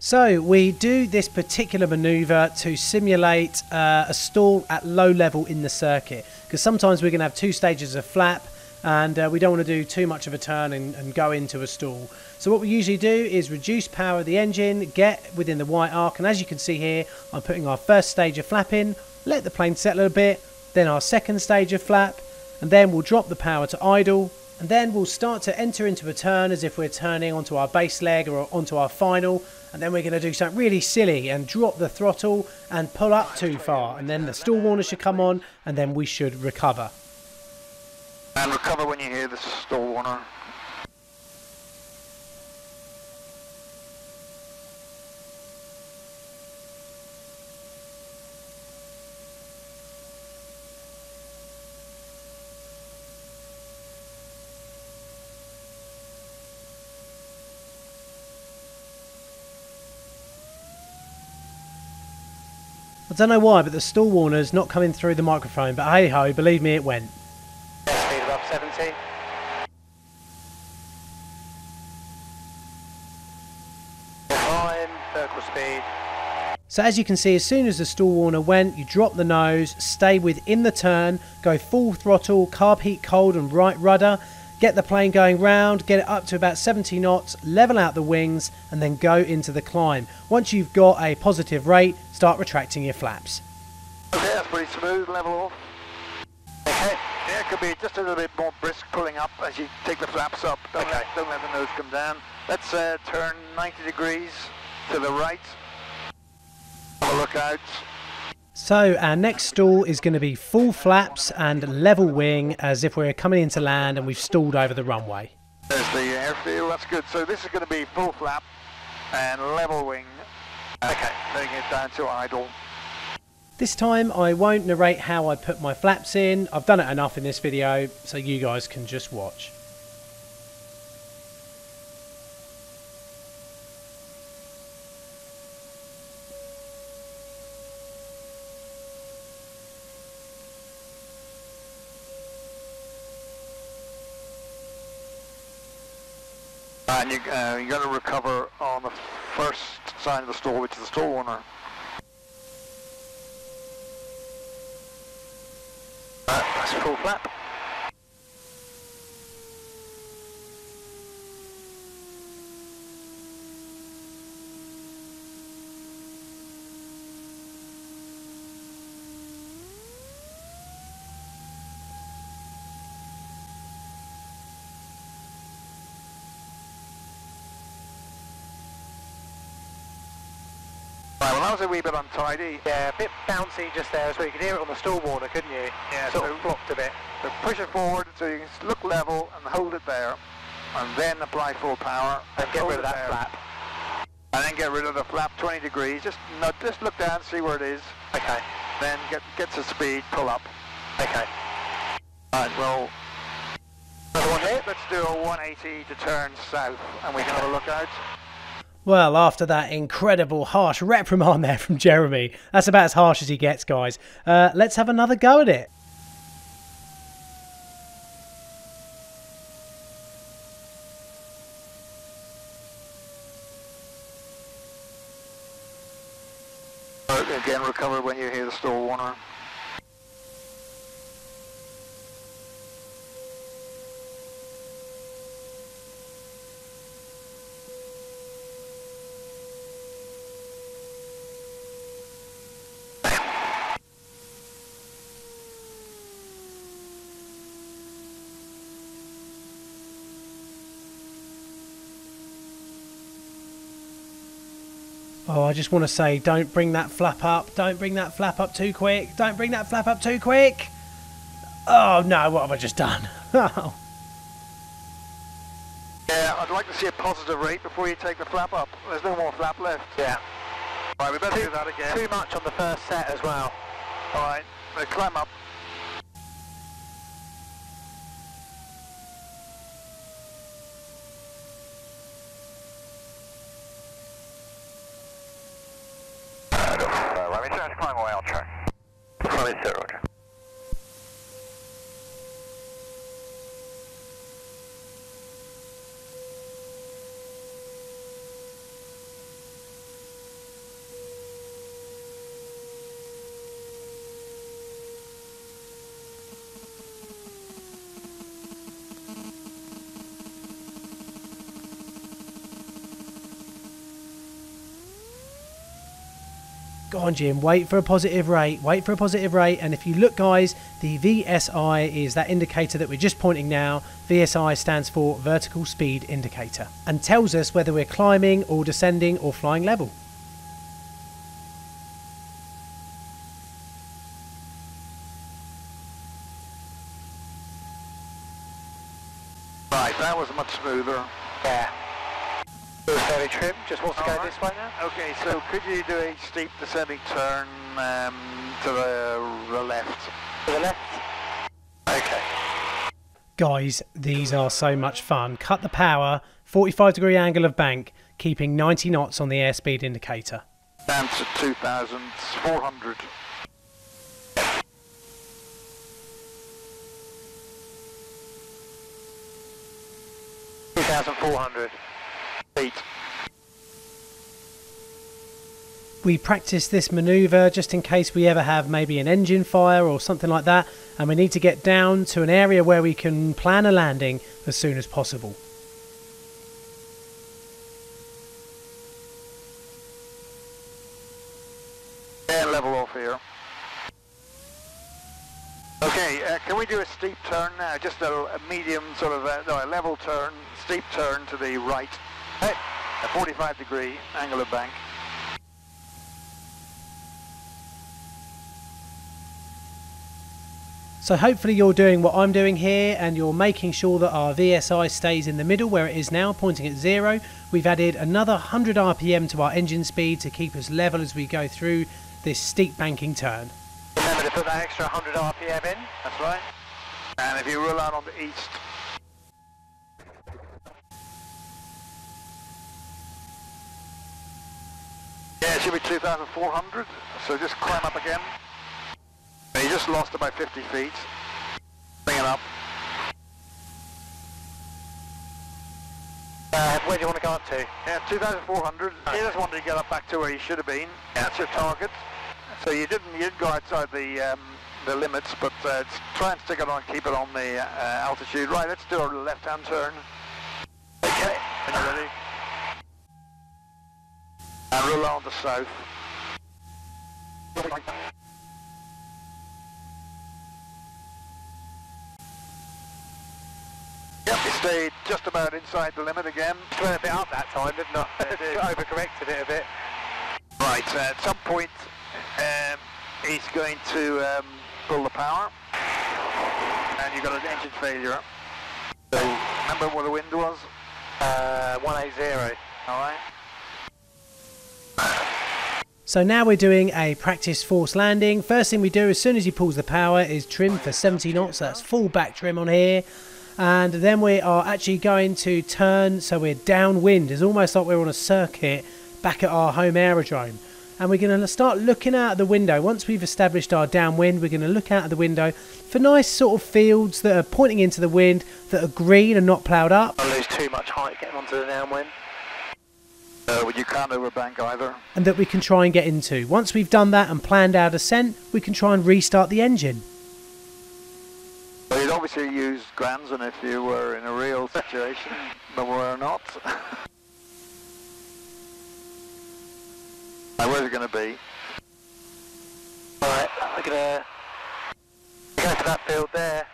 S1: So we do this particular maneuver to simulate uh, a stall at low level in the circuit because sometimes we're going to have two stages of flap and uh, we don't want to do too much of a turn and, and, go into a stall. So what we usually do is reduce power of the engine, get within the white arc and as you can see here I'm putting our first stage of flap in, let the plane settle a bit, then our second stage of flap and then we'll drop the power to idle and then we'll start to enter into a turn as if we're turning onto our base leg or onto our final and then we're going to do something really silly and drop the throttle and pull up too far and then the stall warner should come on and then we should recover.
S5: And recover when you hear the stall warner.
S1: I don't know why, but the stall warner's not coming through the microphone, but hey ho, believe me, it went.
S6: Speed above 70. Climb, vertical speed.
S1: So as you can see, as soon as the stall warner went, you drop the nose, stay within the turn, go full throttle, carb heat cold and right rudder, get the plane going round, get it up to about 70 knots, level out the wings, and then go into the climb. Once you've got a positive rate, start retracting your flaps.
S5: Okay, that's pretty smooth, level off. Okay, yeah, it could be just a little bit more brisk pulling up as you take the flaps up. Don't,
S6: okay.
S5: let, don't let the nose come down. Let's uh, turn 90 degrees to the right. Have a look out.
S1: So our next stall is going to be full flaps and level wing as if we're coming into land and we've stalled over the runway.
S5: There's the airfield, that's good. So this is going to be full flap and level wing. Okay, taking it down to idle.
S1: This time I won't narrate how I put my flaps in. I've done it enough in this video so you guys can just watch.
S5: And you, uh, you're going to recover on the first sign of the stall, which is the stall warner.
S6: Uh, that's full flap.
S5: Right, well that was a wee bit untidy.
S6: Yeah, a bit bouncy just there, so you could hear it on the stall warner, couldn't you?
S5: Yeah,
S6: sort
S5: so-
S6: of flopped a bit.
S5: So push it forward so you can look level and hold it there. And then apply full power.
S6: And get rid of that
S5: there.
S6: flap.
S5: And then get rid of the flap 20 degrees. Just no, just look down, see where it is.
S6: Okay,
S5: Then get get to speed, pull up.
S6: okay.
S5: Alright, well another one here. Let's do a 180 to turn south and we can have a look out.
S1: Well, after that incredible harsh reprimand there from Jeremy, that's about as harsh as he gets, guys. Uh, let's have another go at it.
S5: Again, recover when you hear the stall warner.
S1: Oh, I just want to say, don't bring that flap up. Don't bring that flap up too quick. Don't bring that flap up too quick. Oh no, what have I just done? Oh.
S5: Yeah, I'd like to see a positive rate before you take the flap up. There's no more flap left.
S6: Yeah.
S5: Right, we better
S6: Too,
S5: do that again.
S6: too much on the first set as well.
S5: Alright, now climb up. Uh, let me try to climb away, I'll try. Climb it, Roger.
S1: Go on, Jim. Wait for a positive rate. Wait for a positive rate. And if you look, guys, the VSI is that indicator that we're just pointing now. VSI stands for Vertical Speed Indicator and tells us whether we're climbing or descending or flying level.
S5: Right, that was much smoother.
S6: Yeah. It was very trim. Just wants to go
S5: Alright.
S6: this way now.
S5: Okay, so could you do a steep descending turn um, to the, the left?
S6: To the left. Okay.
S1: Guys, these are so much fun. Cut the power, 45 degree angle of bank, keeping 90 knots on the airspeed indicator.
S5: Down to 2,400.
S6: Two thousand four hundred
S5: Feet.
S1: We practice this maneuver just in case we ever have maybe an engine fire or something like that, and we need to get down to an area where we can plan a landing as soon as possible.
S5: And level off here. Okay, uh, can we do a steep turn now? Just a, a medium sort of, uh, no, a level turn, steep turn to the right. Hey, a 45 degree angle of bank.
S1: So hopefully you're doing what I'm doing here and you're making sure that our VSI stays in the middle where it is now, pointing at zero. We've added another 100 RPM to our engine speed to keep us level as we go through this steep banking turn.
S6: Remember to put that extra 100 RPM in.
S5: That's right. And if you roll out on the east, yeah, it should be 2,400. So just climb up again. And you just lost about 50 feet. Bring it up.
S6: Uh, where do you want to go up to?
S5: Yeah, 2,400. He just wanted to get up back to where he should have been. That's your target. So you didn't you didn't go outside the um, the limits, but uh, try and stick it on, keep it on the uh, altitude. Right, let's do a left-hand turn. Okay, when you're ready. And roll on the south. Yep, you stayed just about inside the limit again.
S6: Went a bit up that time, didn't I?
S5: It did.
S6: Overcorrected it a bit.
S5: Right, uh, at some point um, he's going to um, pull the power and you've got an engine failure. So remember what the wind was?
S6: Uh, 180.
S5: Alright.
S1: So now we're doing a practice force landing. First thing we do as soon as he pulls the power is trim for 70 knots. That's full back trim on here. And then we are actually going to turn so we're downwind. It's almost like we're on a circuit back at our home aerodrome. And we're going to start looking out of the window. Once we've established our downwind, we're going to look out of the window for nice sort of fields that are pointing into the wind, that are green and not ploughed up.
S6: I lose too much height getting onto the downwind.
S5: Uh, well, you can't overbank either.
S1: and that we can try and get into. Once we've done that and planned our descent, we can try and restart the engine.
S5: Well, you'd obviously use Gransden if you were in a real situation, but we're not. now, where's it going to be?
S6: Alright, we're gonna go for that field there,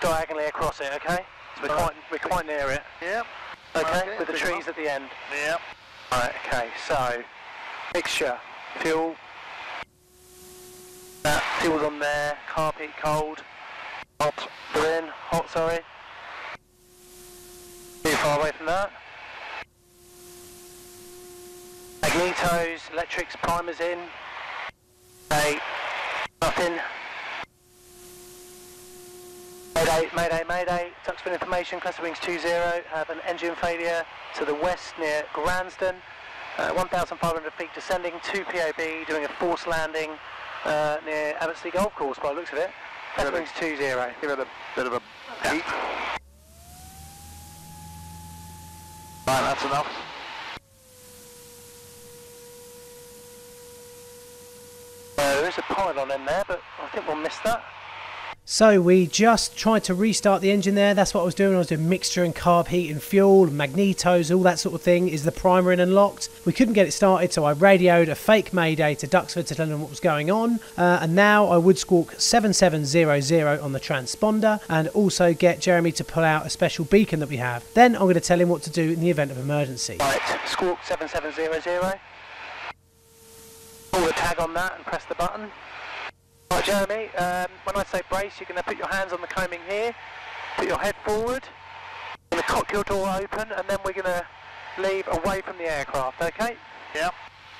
S6: diagonally across it, okay? So we're quite, we're quite near it,
S5: Yep.
S6: okay?
S5: Okay,
S6: With the trees
S5: one.
S6: at the end.
S5: Yep.
S6: Right, okay, so
S2: Mixture, fuel. That fuel's on there, carb heat cold. Hot, in, hot sorry. Too far away from that. Magnetos, electrics, primers in. Hey, nothing. Mayday, mayday, mayday. Duxford information, Classic Wings 20, have an engine failure to the west near Gransden. Uh, 1,500 feet descending, 2 POB, doing a forced landing uh, near Abbotsley Golf Course by the looks of it. Classic Wings 20.
S5: Give it a bit of a heat. Right, that's enough.
S2: Uh, there is a pylon in there, but I think we'll miss that.
S1: So we just tried to restart the engine there. That's what I was doing. I was doing mixture and carb heat and fuel, magnetos, all that sort of thing. Is the primer in and locked? We couldn't get it started, so I radioed a fake mayday to Duxford to tell them what was going on. Uh, and now I would squawk 7700 on the transponder and also get Jeremy to pull out a special beacon that we have. Then I'm going to tell him what to do in the event of emergency.
S2: Right, squawk 7700. Pull the tag on that and press the button. Right, Jeremy, um, when I say brace, you're going to put your hands on the combing here, put your head forward, you're going to cock your door open, and then we're going to leave away from the aircraft, okay?
S5: Yeah.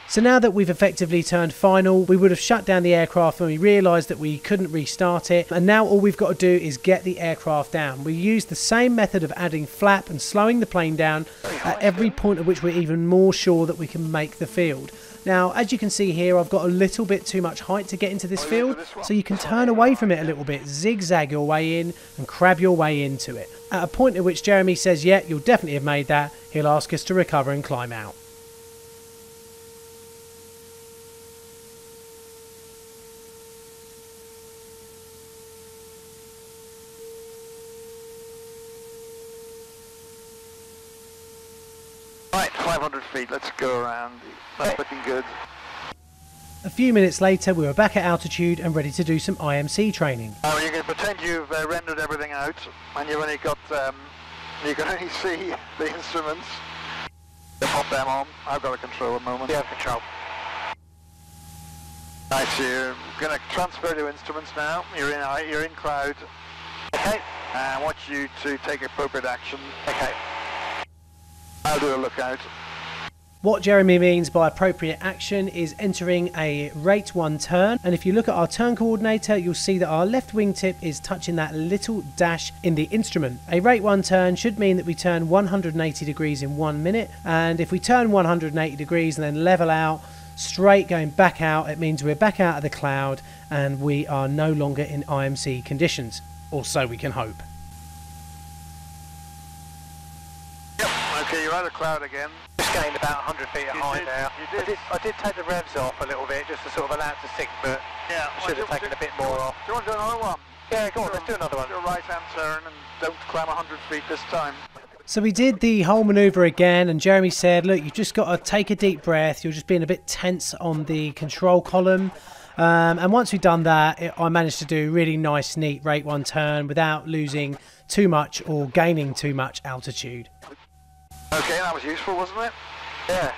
S1: So now that we've effectively turned final, we would have shut down the aircraft when we realised that we couldn't restart it. And now all we've got to do is get the aircraft down. We use the same method of adding flap and slowing the plane down at every point at which we're even more sure that we can make the field. Now, as you can see here, I've got a little bit too much height to get into this field, so you can turn away from it a little bit, zigzag your way in, and crab your way into it. At a point at which Jeremy says, yeah, you'll definitely have made that, he'll ask us to recover and climb out.
S5: Right, 500 feet. Let's go around. That's looking good.
S1: A few minutes later, we were back at altitude and ready to do some IMC training.
S5: Now you can pretend you've uh, rendered everything out, and you've only got um, you can only see the instruments. Pop them on. I've got a control a moment.
S2: Yeah, control.
S5: Nice. You're going to transfer to instruments now. You're in. uh, You're in cloud.
S2: Okay,
S5: I want you to take appropriate action.
S2: okay.
S5: I'll do a lookout.
S1: What Jeremy means by appropriate action is entering a rate 1 turn and if you look at our turn coordinator you'll see that our left wingtip is touching that little dash in the instrument. A rate 1 turn should mean that we turn 180 degrees in 1 minute and if we turn 180 degrees and then level out straight going back out it means we're back out of the cloud and we are no longer in IMC conditions or so we can hope.
S5: Yep. Okay, you're out of cloud again.
S2: Just gained about 100 feet of
S5: You
S2: height
S5: did-
S2: now.
S5: you
S2: I
S5: did.
S2: did, I did take the revs off a little bit just to sort of allow it to sink, but
S5: Yeah.
S2: I should have taken a bit more off.
S5: Do you want to do another one?
S2: Yeah, go on, let's do another one.
S5: Do a right hand turn and don't climb 100 feet this time.
S1: So we did the whole maneuver again, and Jeremy said, Look, you've just got to take a deep breath. You're just being a bit tense on the control column. Um, and once we've done that, it, I managed to do really nice, neat rate one turn without losing too much or gaining too much altitude.
S5: Okay, that was useful, wasn't it?
S2: Yeah.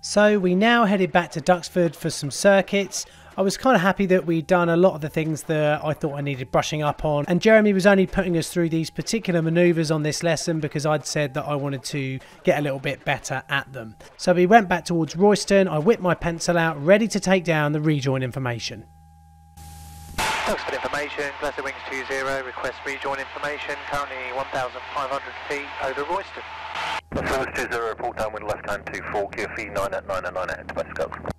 S1: So we now headed back to Duxford for some circuits. I was kind of happy that we'd done a lot of the things that I thought I needed brushing up on. And Jeremy was only putting us through these particular maneuvers on this lesson because I'd said that I wanted to get a little bit better at them. So we went back towards Royston. I whipped my pencil out, ready to take down the rejoin information.
S2: Thanks for the information. Classic Wings 20, request rejoin information. Currently 1,500 feet over Royston.
S7: Service 20, report downwind left hand 24, QFE 9 at 9 at 9 at hectopascals.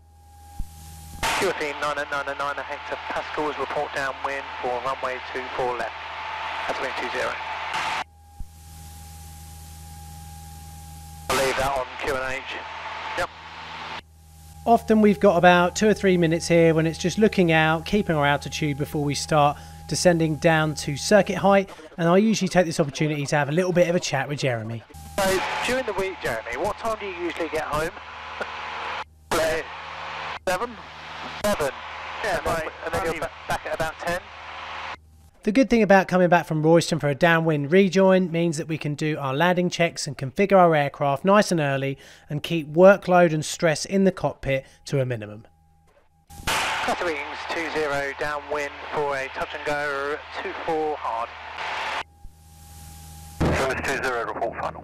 S2: QFE 9 at 9 at 9 hectopascals, report downwind for runway 24 left. That's Wing 20. I'll leave that on QNH.
S5: Yep.
S1: Often we've got about two or three minutes here when it's just looking out, keeping our altitude before we start descending down to circuit height. And I usually take this opportunity to have a little bit of a chat with Jeremy.
S2: So, during the week, Jeremy, what time do you usually get home?
S5: Seven?
S2: Seven.
S5: Yeah,
S2: and then,
S5: right.
S2: and then you're ba- back at about ten.
S1: The good thing about coming back from Royston for a downwind rejoin means that we can do our landing checks and configure our aircraft nice and early and keep workload and stress in the cockpit to a minimum.
S2: Cutter wings 20 downwind for a touch and go 24 hard.
S7: Service 20, report final.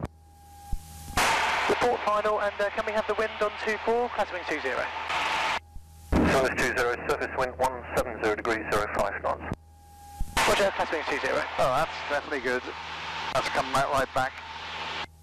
S2: Report final and uh, can we have the wind on 24? Cutter wings 20.
S7: Service 20, surface wind 170 degrees 05 knots.
S2: Roger, cutter wings 20.
S5: Oh, that's definitely good. That's coming out right back.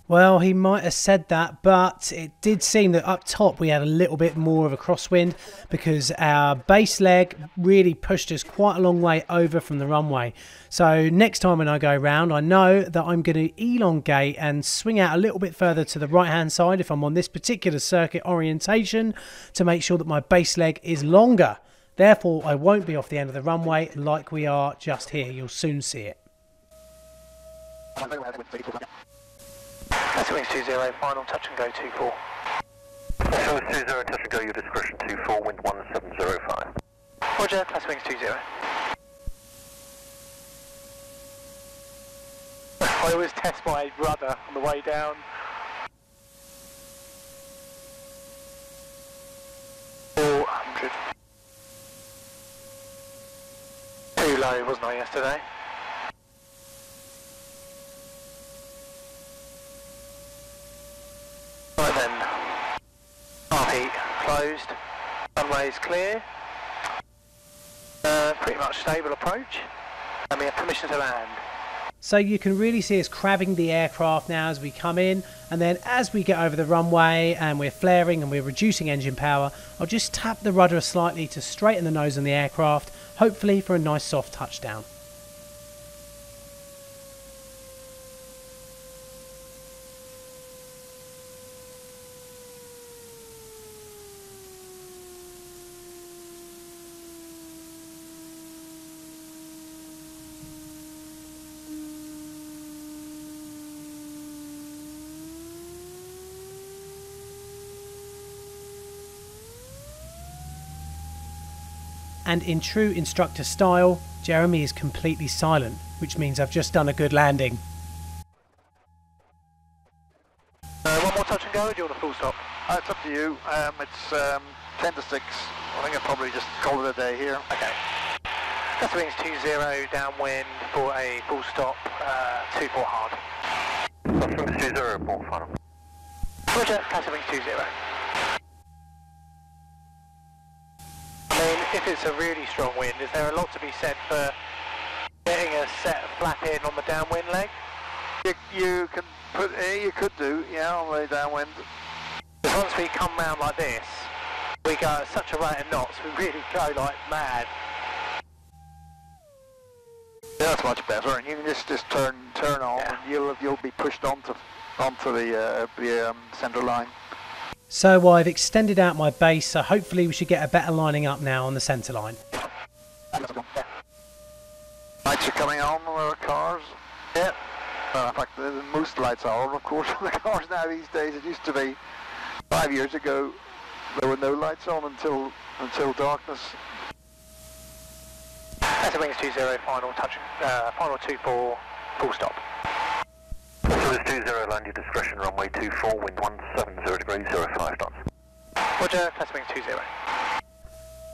S1: Well, he might have said that, but it did seem that up top we had a little bit more of a crosswind because our base leg really pushed us quite a long way over from the runway. So next time when I go round, I know that I'm going to elongate and swing out a little bit further to the right hand side if I'm on this particular circuit orientation to make sure that my base leg is longer. Therefore, I won't be off the end of the runway like we are just here. You'll soon see it.
S2: Cutter wings 20, final touch and go 24.
S7: Service 20, touch and go, your discretion 24, wind 1705.
S2: Roger, cutter wings 20. I always test my rudder on the way down. Four hundred. Too low, wasn't I, yesterday? Right then. Heat closed. Runway's clear. Uh, pretty much stable approach. And we have permission to land.
S1: So you can really see us crabbing the aircraft now as we come in and then as we get over the runway and we're flaring and we're reducing engine power, I'll just tap the rudder slightly to straighten the nose on the aircraft, hopefully for a nice soft touchdown. And in true instructor style, Jeremy is completely silent, which means I've just done a good landing.
S2: Uh, one more touch and go, or do you want a full stop?
S5: Uh, it's up to you. Um, it's um, 10 to 6. I think I'll probably just call it a day here.
S2: Okay. Cutter wings 20 downwind for a full stop, uh, 24 hard.
S7: Service 20, report final.
S2: Roger, cutter wings 20. I mean, if it's a really strong wind, is there a lot to be said for getting a set flap in on the downwind leg?
S5: You, you can put, you could do, yeah, on the downwind.
S2: Because once we come round like this, we go at such a rate of knots, we really go like mad.
S5: Yeah, that's much better, and you can just, just turn turn on,
S2: Yeah.
S5: and you'll you'll be pushed onto onto the uh, the um, centre line.
S1: So I've extended out my base, so hopefully we should get a better lining up now on the centre line.
S5: Lights are coming on on the cars.
S2: Yep.
S5: Uh, in fact, the, the most lights are, on, of course, on the cars now these days. It used to be five years ago. There were no lights on until until darkness.
S2: That's a wings 20 final touch, uh, final 24 full stop.
S7: Service 20, land your discretion, runway 24, wind 170 degrees 05 knots.
S2: Roger, cutter wings 20.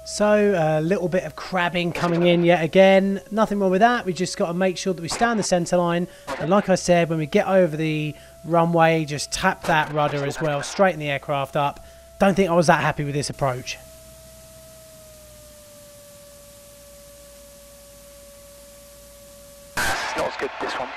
S1: So a little bit of crabbing coming in yet again. Nothing wrong with that. We just got to make sure that we stay on the centre line. And like I said, when we get over the runway, just tap that rudder as well, straighten the aircraft up. Don't think I was that happy with this approach.
S2: It's not as good this one.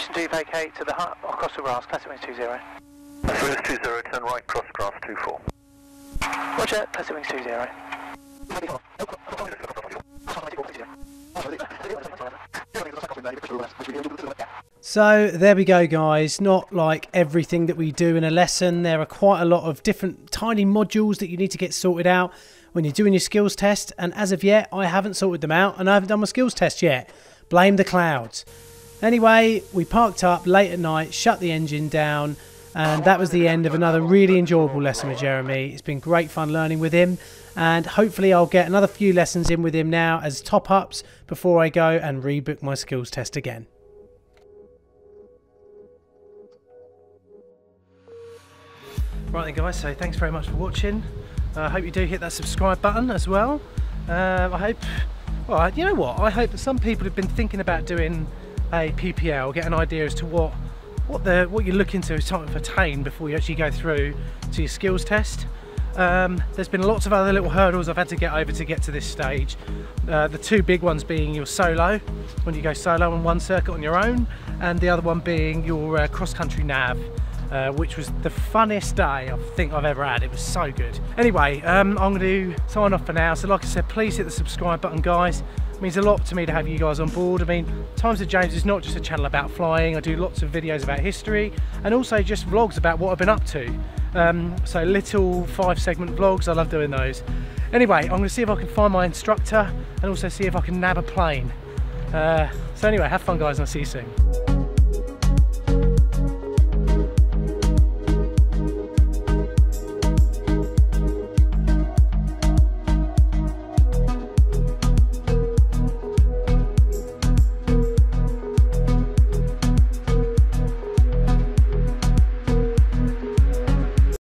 S2: Permission to vacate to the hut across the grass, classic wings 20.
S7: Service 20, turn right, cross grass 24.
S2: Roger, classic wings 20.
S1: So there we go, guys. Not like everything that we do in a lesson. There are quite a lot of different tiny modules that you need to get sorted out. when you're doing your skills test, and as of yet, I haven't sorted them out and I haven't done my skills test yet. Blame the clouds. Anyway, we parked up late at night, shut the engine down, and that was the end of another really enjoyable lesson with Jeremy. It's been great fun learning with him, and hopefully, I'll get another few lessons in with him now as top ups before I go and rebook my skills test again. Right then guys, so thanks very much for watching. I uh, hope you do hit that subscribe button as well. Uh, I hope, well, you know what, I hope that some people have been thinking about doing a PPL, get an idea as to what what the what you're looking to sort of attain before you actually go through to your skills test. Um, there's been lots of other little hurdles I've had to get over to get to this stage. Uh, the two big ones being your solo, when you go solo on one circuit on your own, and the other one being your uh, cross-country nav. Uh, which was the funnest day I think I've ever had. It was so good. Anyway, um, I'm going to sign off for now. So like I said, please hit the subscribe button, guys. Means a lot to me to have you guys on board. I mean, Times of James is not just a channel about flying. I do lots of videos about history and also just vlogs about what I've been up to. Um, so little five segment vlogs, I love doing those. Anyway, I'm to see if I can find my instructor and also see if I can nab a plane. Uh, so anyway, have fun guys and I'll see you soon.